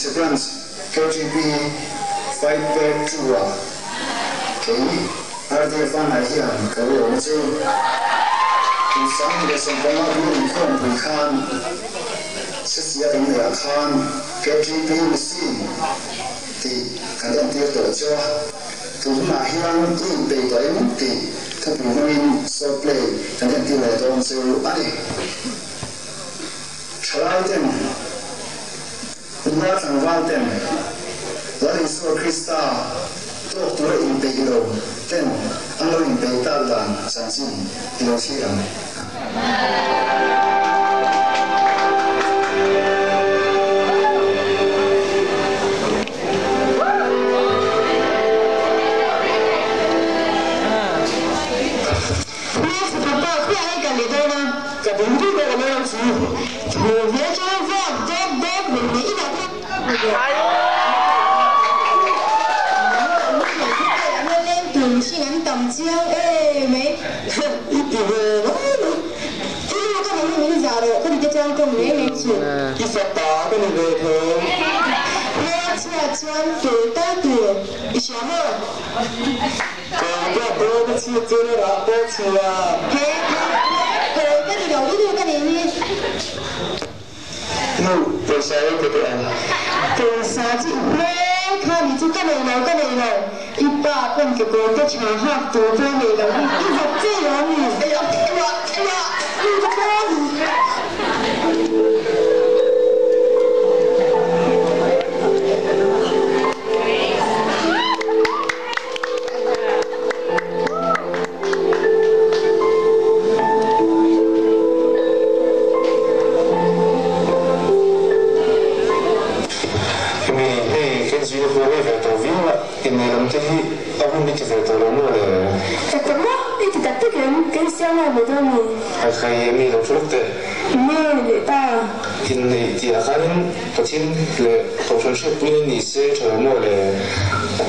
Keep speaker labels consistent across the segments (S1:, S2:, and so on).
S1: interference, KGB fight back to war. Okay? RDF này hiện có điều chứ. Thì sáng thì sẽ có một người không bị khan. Sẽ sẽ có người khan. KGB sĩ. Thì khả năng tiêu tổ cho. Thì chúng ta hiện cũng bị đấy thì
S2: thật là mình so play. Khả năng tiêu tổ cho anh ấy. Try them. pracujemo waltem, zatim svog Krista, to tore impediro, ten, andro impeditar da sanzin, ilosiram. Amen. Này cho con mấy mấy chuyện cái phật tỏ cái này về thôi nghe chia chân từ ta từ ít sao mà còn cái tôi cái chia chân là tôi chia thế thế cái gì đâu đi cái này đi
S1: no tôi sẽ cái cái
S2: 你做哪样了？哪样了？一百遍结果都听好，多讲哪样？你你
S3: 学这样？ 저기 여분 밑에서 돌아오는데 잠깐만 밑에 따뜻한
S2: 괜찮아 매점이 아까 예미
S3: 도출때 네네다
S2: 빈네
S3: 디아가는 도친 그 도전체 뿐인 있을 저모래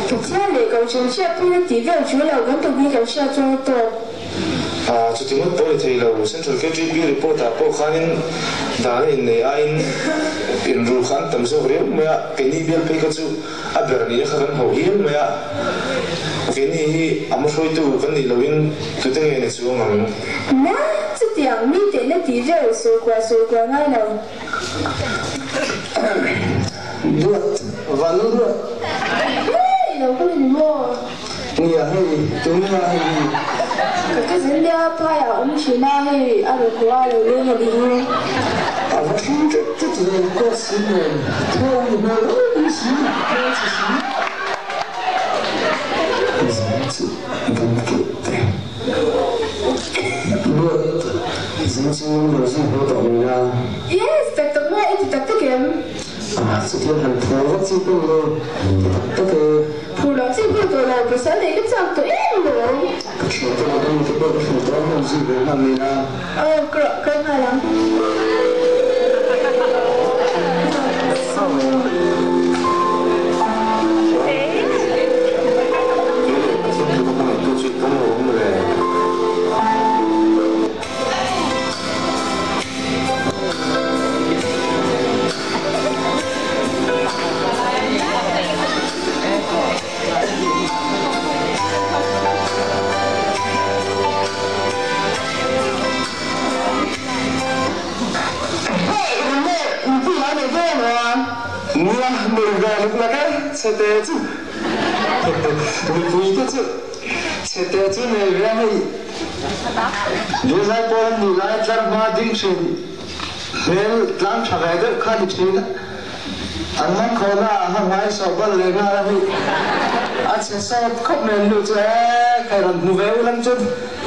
S2: 도전에 도전체 뿐인 디변 주로 원도 비교 시작도
S3: ha chu timut poi thei lo central KGB report a po khanin dal in nei a in in ru khan tam zo re me a keni bel pe ka chu a ber ni kha kan ho hi me a keni hi am soi tu kan ni loin tu te ne chu ngam
S2: na chu tiang mi te le ti re so kwa so kwa ngai lo
S1: duat
S2: vanur Hey, có gì
S1: in more. Yeah, hey, to là hey.
S2: Qu'est-ce que z'as fait à Oumouna? Ah le quoi? Le meilleur des deux. Ah, c'est moi qui t'ai dit
S1: de pas suivre. Tu as un peu de bon sens, tu sais. C'est moi qui t'ai dit de ne pas faire. Mais z'as toujours été pas trop mal.
S2: Yes,
S1: cette fois, tu t'es fait gamin.
S2: Ah, c'était un pur lotissement. T'as fait. Pur lotissement,
S1: alors je suis allé te chercher. Thủ đó làm gì với mà mình à
S2: Oh, kerap kan malam.
S1: Lại chắc mà dính xin Nếu làm trả về đó khá đi xin Anh mang khổ là hàng hai sọ bật lên nga là hay Anh sẽ sọ khóc nên lưu cho Cái rần mù véo lắm chân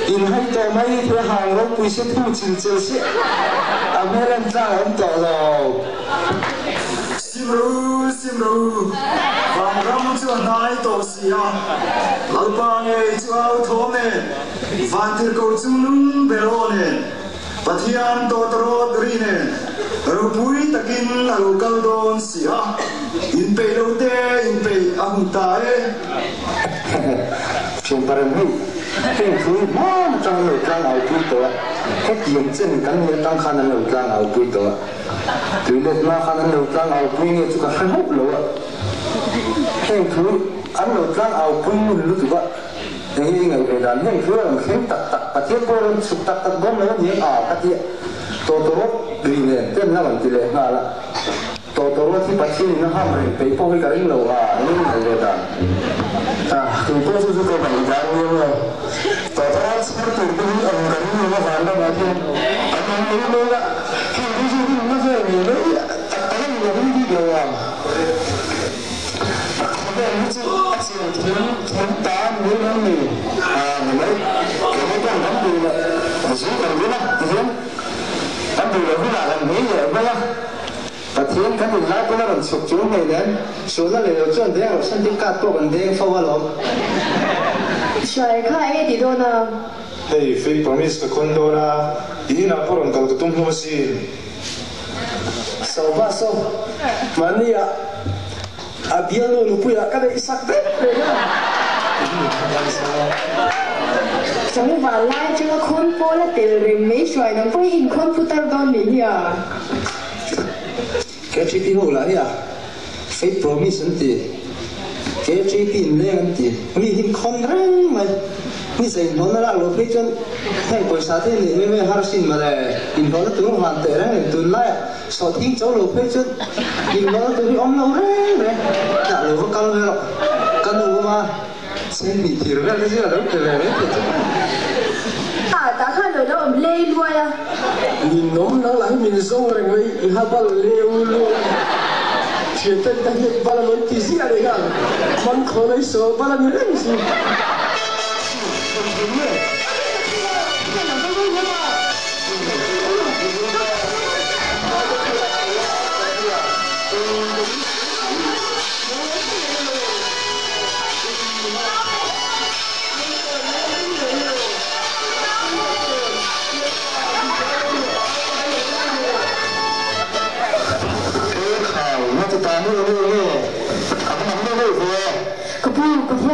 S1: In hay tổ mấy thế hàng rốc quý sẽ thu trình chịu sẽ Anh mê lên ra ông tỏ rồi
S4: Simru, Simru, vàng râm chưa nai tổ sia, à, lão ba nghe chưa áo thô nè, vàng thir cầu chung nung bê rô nè, bà thiên tổ tổ ri nè, rồi bùi takin là lô cao đôn xì à, in bê lâu tê, in bê à hùng ta ê,
S1: Chúng ta đang hữu Hình thú mong trong lời trang áo quý tổ cái tiền chân cái này tăng khăn năng lâu tăng ao quy đó. Từ lúc mà khăn năng lâu tăng ao quy nghe chú cái hốc lâu hen thứ, ăn lâu tăng ao quy mình lúc chú ta thế ngày về đàn hen thứ là khiến tắc tắc bắt tiếp cô lên sụp tắc tắc bom nó như à các gì tổ tổ đi nè tên nó bằng tỷ lệ mà là tổ tổ thì bắt khi nó ham rồi bị phố cái cái lâu à những ngày về đàn. À thì tôi sẽ có bằng giáo như rồi. Mình cũng là làm sụp xuống này đấy số là lấy được chuyện đấy ở sân đi cắt bộ vấn đề phô vào lòng
S2: Trời khai cái gì đâu nào?
S3: Hey, fake promise ka kondo na ini na porong kal tutum ho si
S1: sau ba sau mania abialo no puya kada isak de
S2: Chẳng và lại cho nó khôn phố là tiền rừng mấy xoài nó phải in tao đón mình à
S1: cái chi tiêu ho la ya fake promise anti cái chi pi le anti mi hin khon rang mai ni sai non la lo pe chen hay poi sa te ni me me har sin ma le in ho tu han te rang tu la so ting cho lo pe mình in ho tu ri om lo rang re da lo ka lo ka lo ma sen mi ti ra cái gì là đâu te le re
S2: À, ta khăn rồi nó ẩm lê luôn à
S1: nhìn nóm nó lại mình sâu rồi người ha ba leo luôn chuyện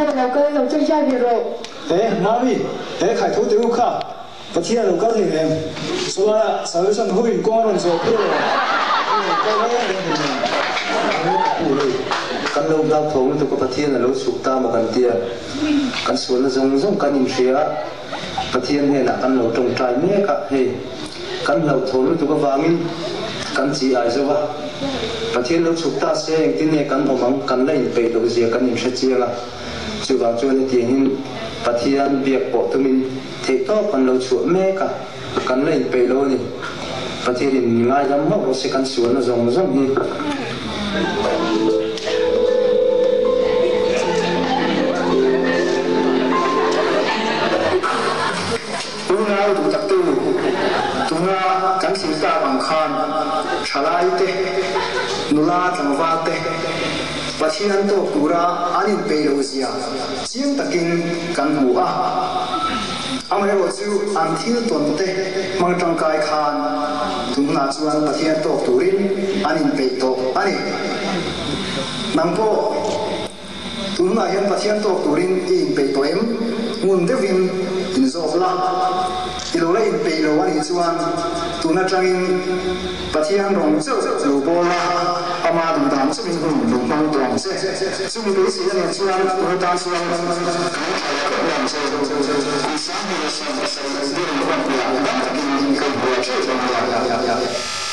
S2: phụ, có theo là cái đầu chân trai việc rồi
S1: 에 마비 에 khai thú tiêu kha và thiên là có thể em số là sáu mươi sáu mươi con rồi số kia cái đó kan lo da thong tu ko pathian lo suk ta ma kan tia kan suan zong zong kan im ria pathian he na kan lo tong trai me ka he kan lo thong tu ko wangin kan chi ai zo wa pathian lo suk ta se eng tin ne kan omang kan la in pe lo zia kan im sha chia la chu wa chu ni ti hin pathian biak po tu min the to kan lo chu me ka kan la in pe lo ni pathian in ngai lam mo se kan suan zong zong ni
S4: tunga tu tak tu tunga kan sim ta bang khan. Thalai te nula tlangwa te pathian to pura anin pe lo zia chiang takin kan mu a amai ro chu an thil ton te mang tang kai khan tunga chuan pathian to turin anin pe to ani nang po tunga hian pathian to turin in pe to em ngun de vin in zo la ilo la in pe lo ani chuan tuna tangin pathian rong chau lo bo la ama dum dam chu min hum lo mang tong se chu mi lo si ani chuan tuna ta chuan lam se sa mi sa sa sa de lo ba ya da ta kin kin ko bo che ya ya ya ya